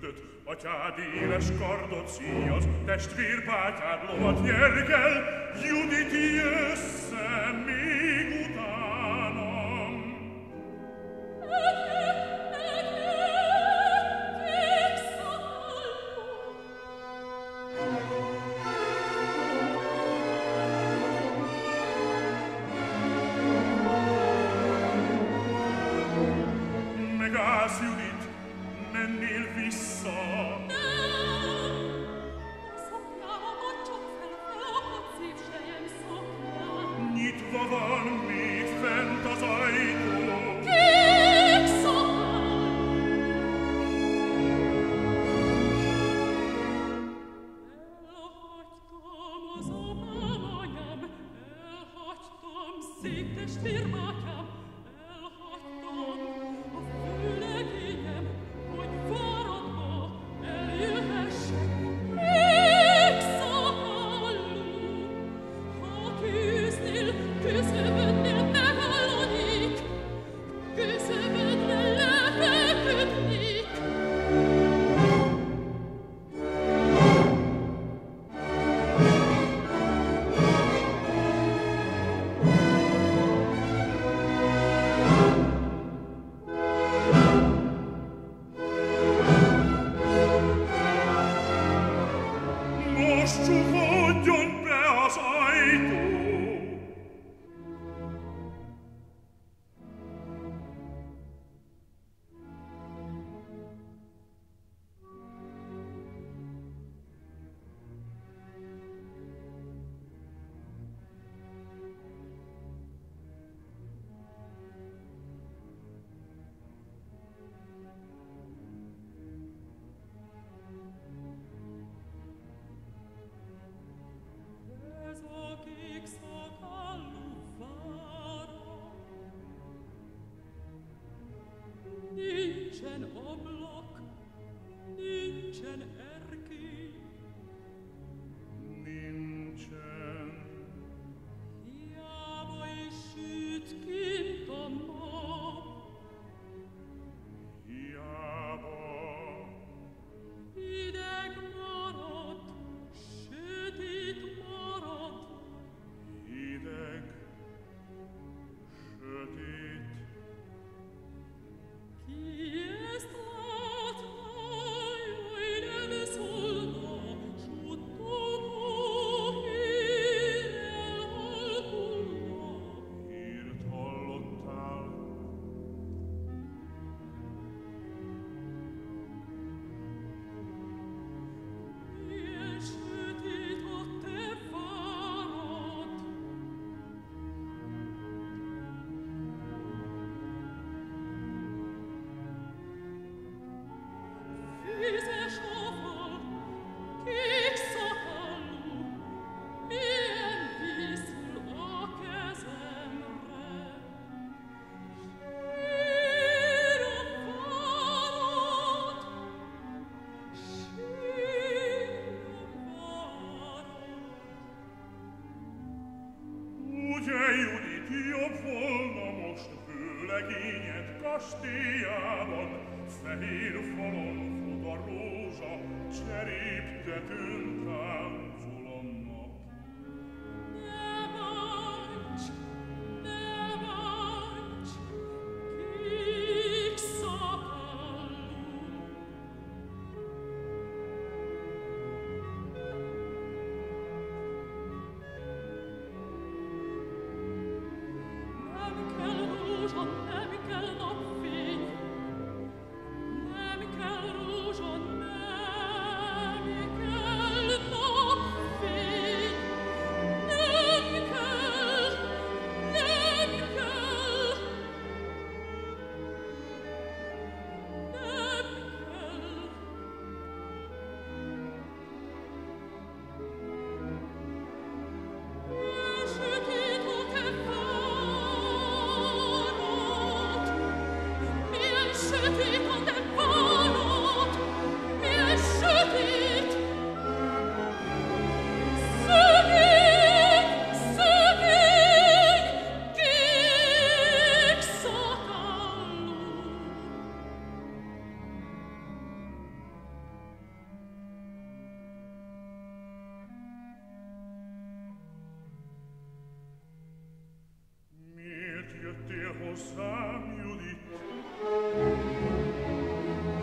küldött, atyád éles kardot szíjaz, testvér bátyád lovat nyergel, Judit jössze még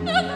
Ha ha!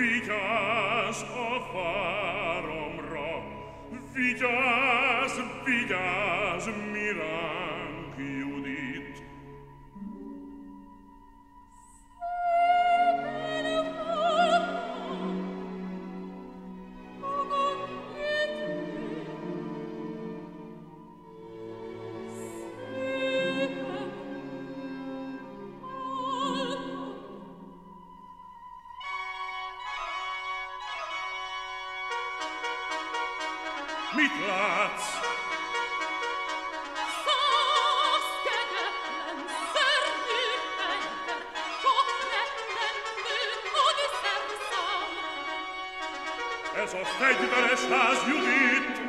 Vigas a farom rom Vigas, vigas Mit láts? Sass, gegeten, zörnü, benzer, Ez a fegyveres ház, Judit!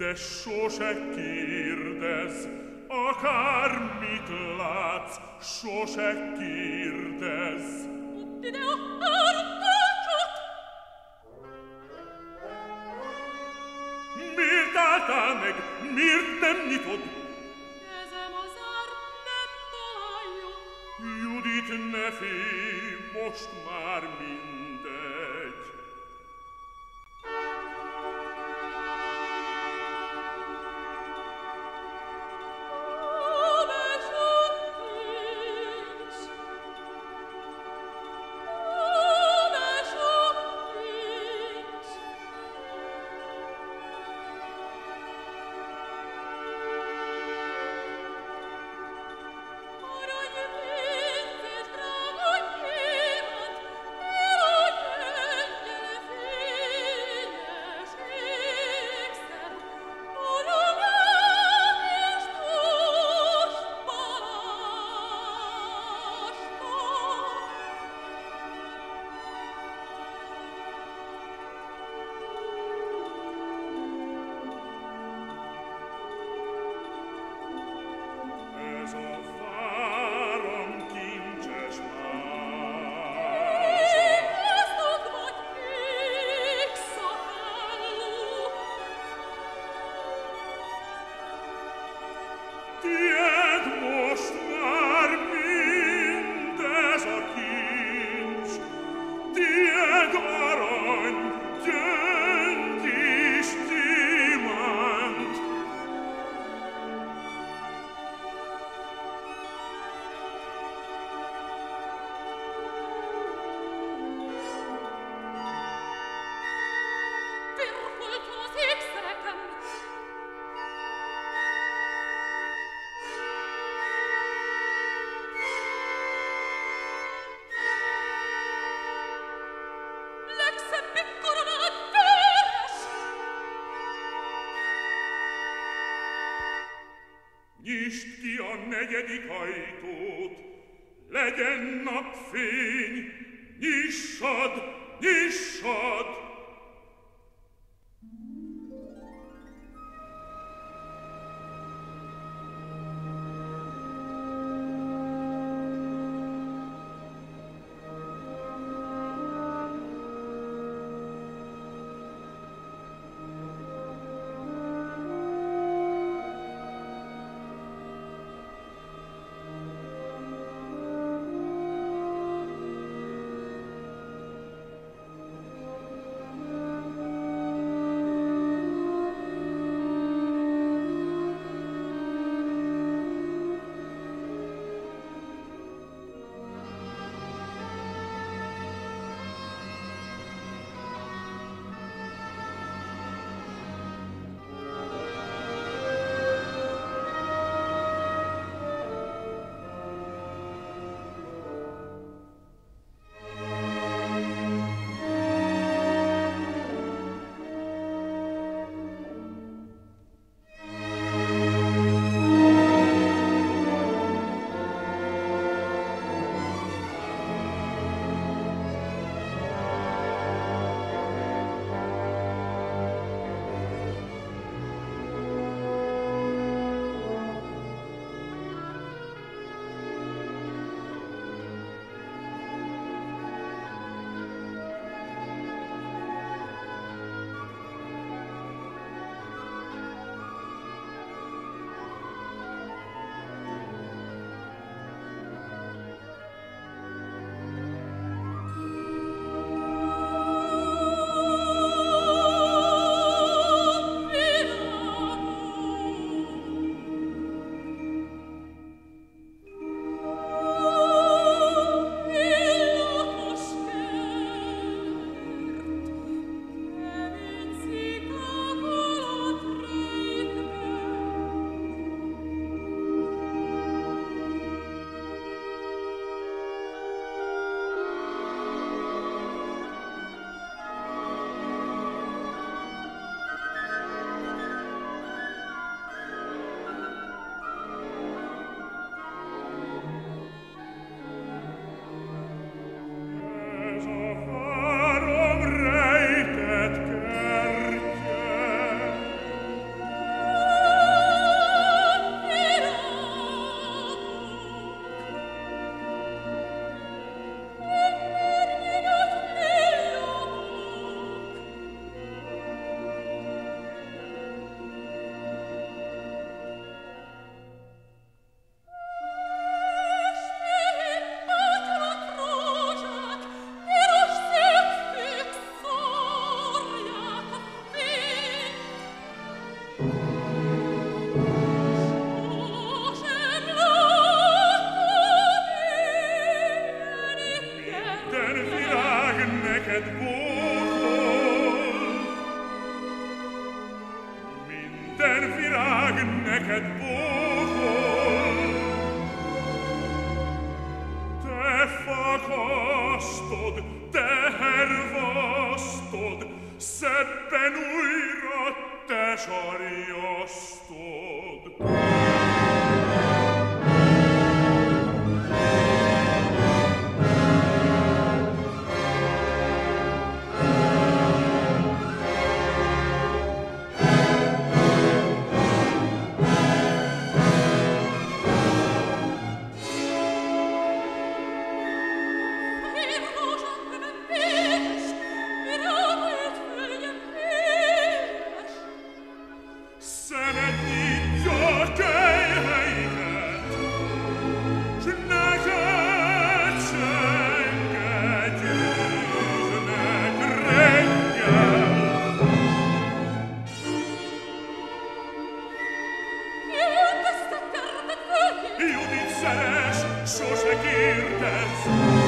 de sose kérdez, akármit látsz, sose kérdez. De akartakat? Miért álltál meg? Miért nem nyitod? Kezem az ár nem találja. Judit, ne félj, most már mind. dico Sos de kirtes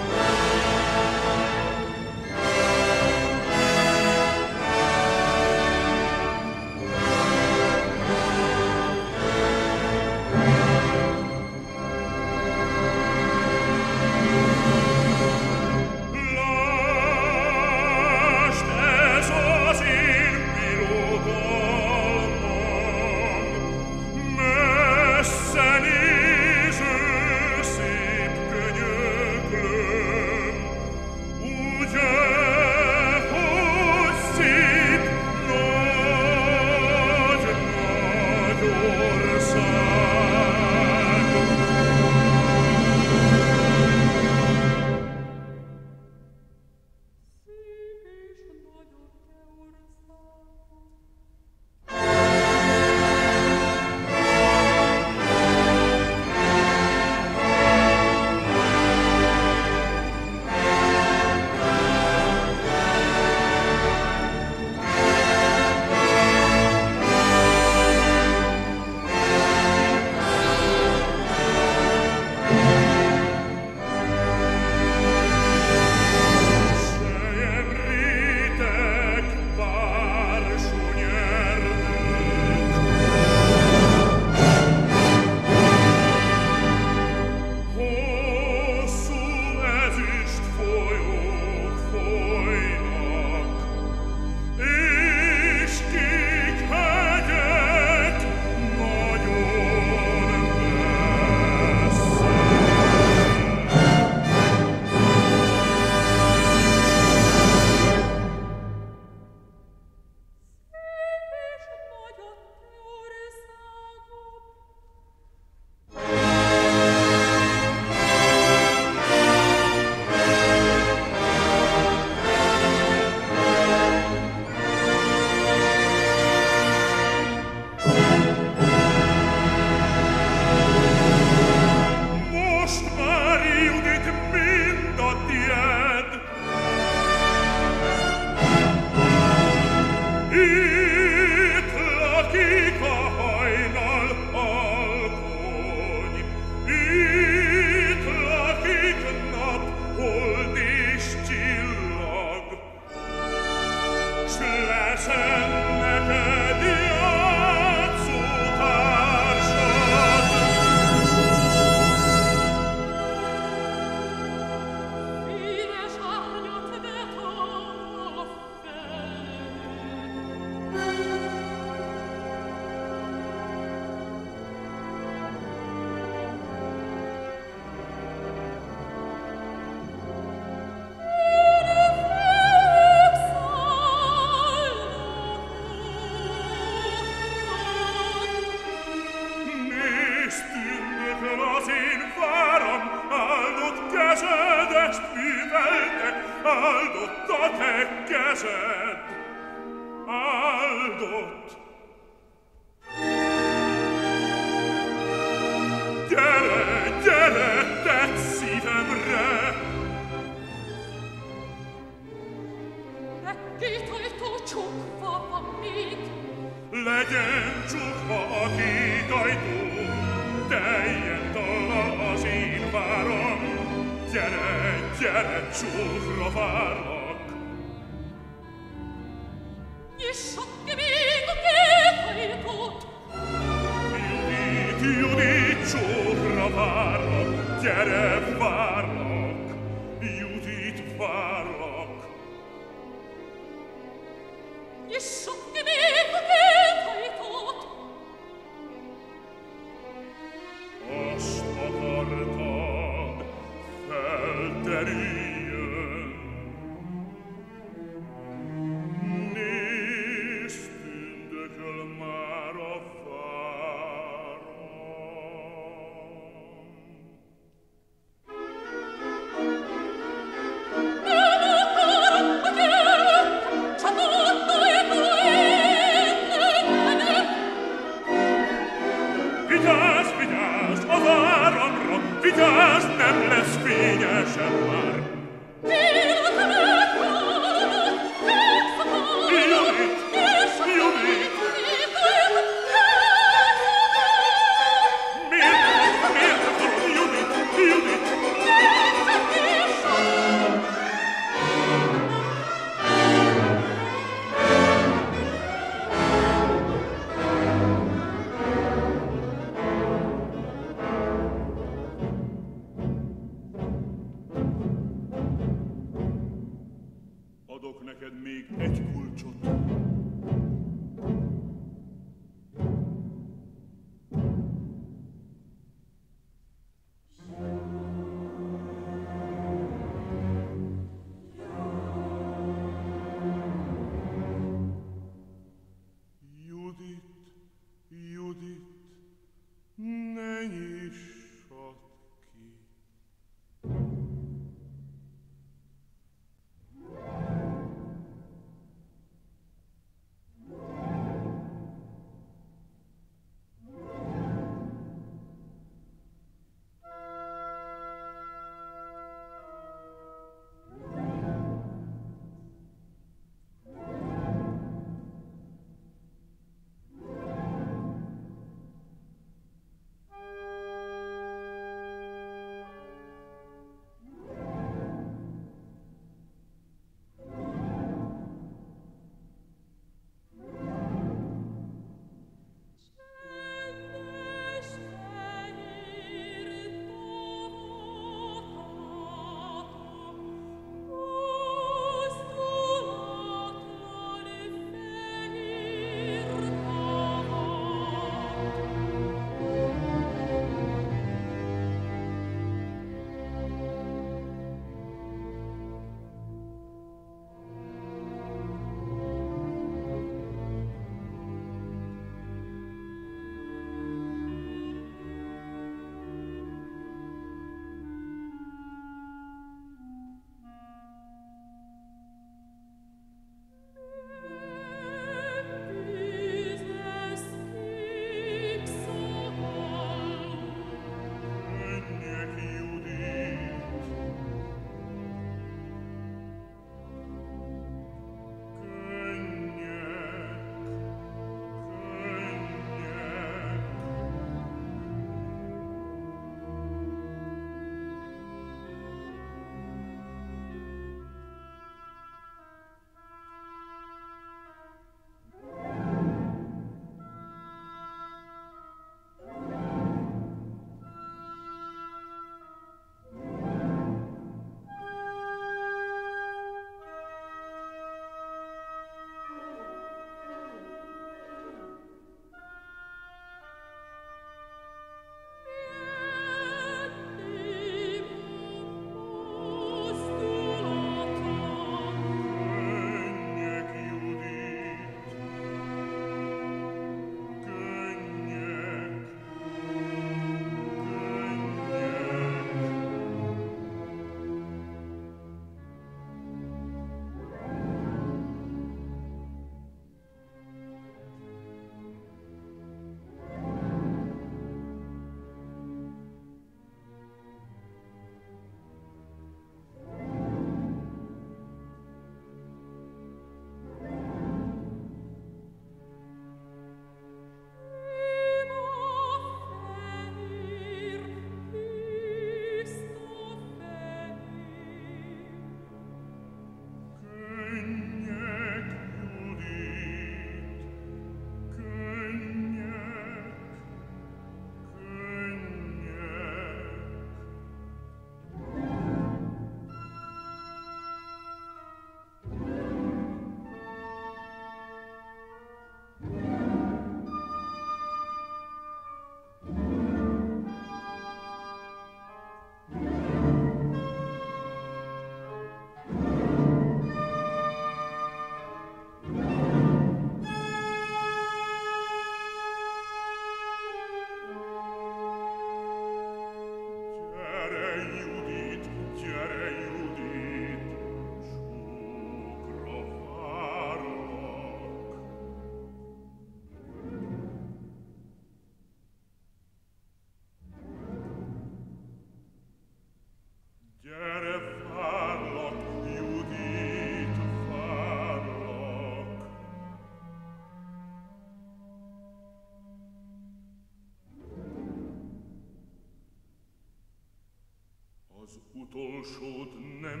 conosciut nem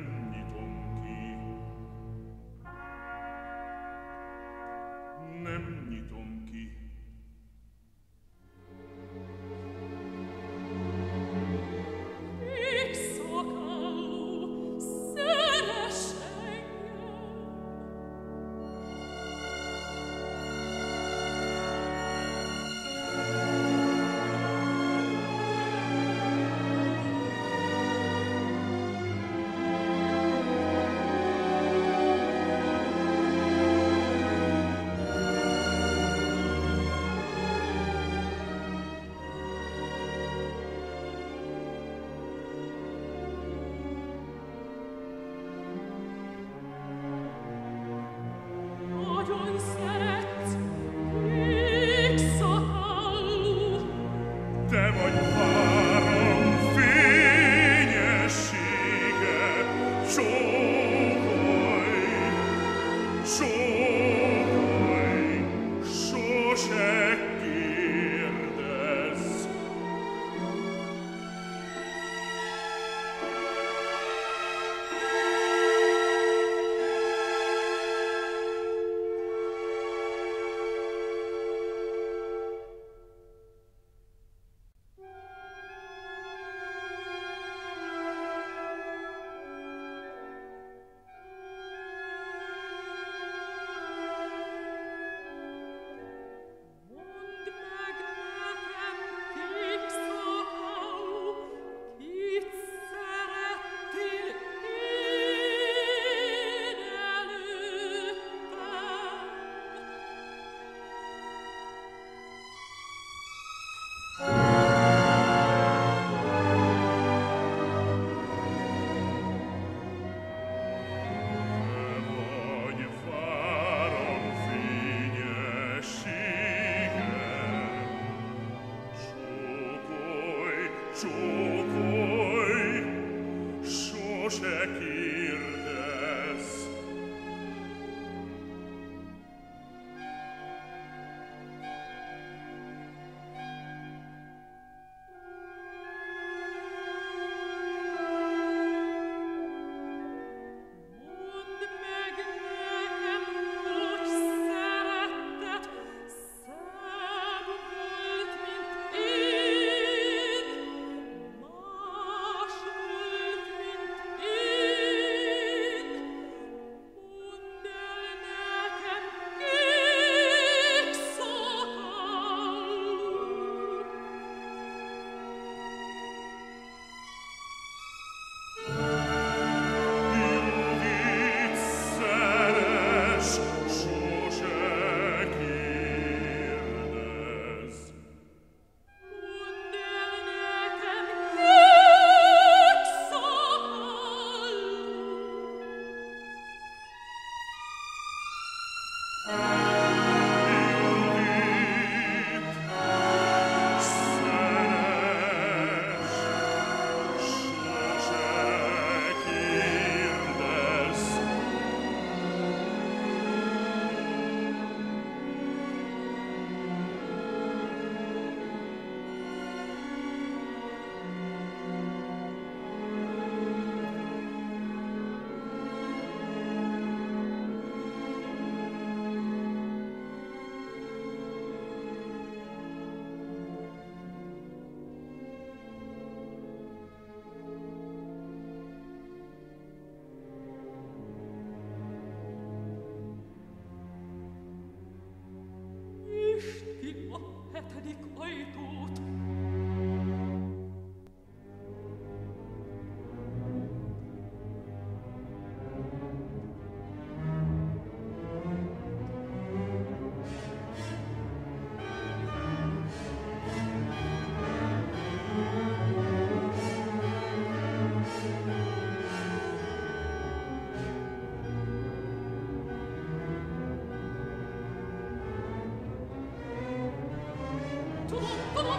我们。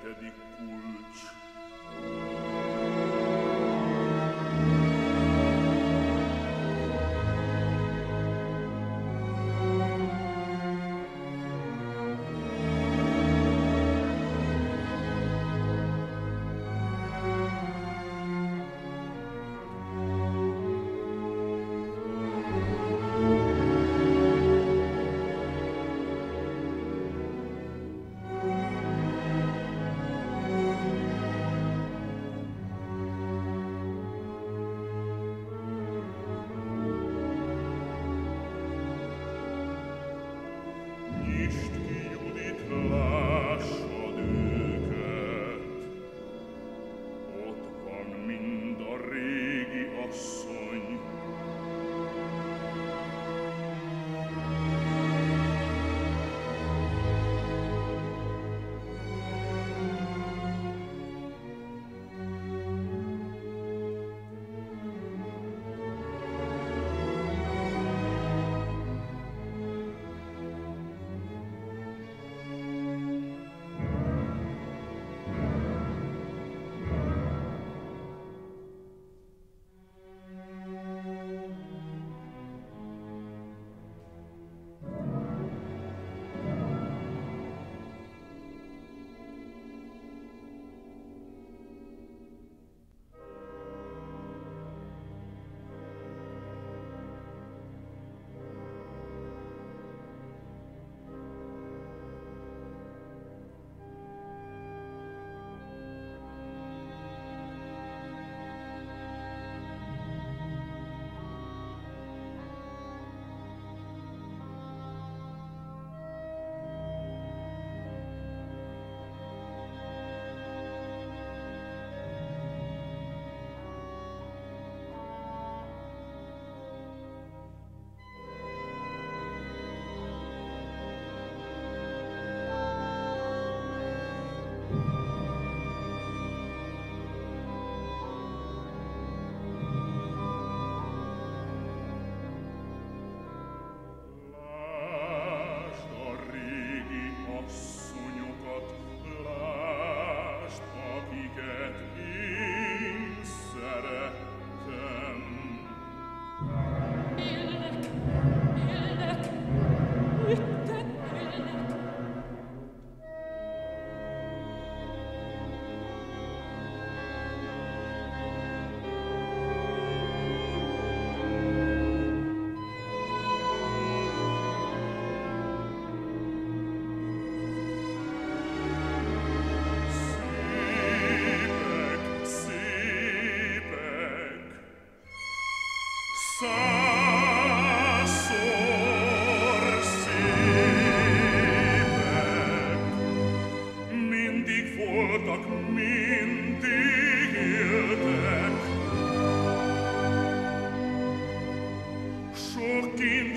fatta di culo. sur tim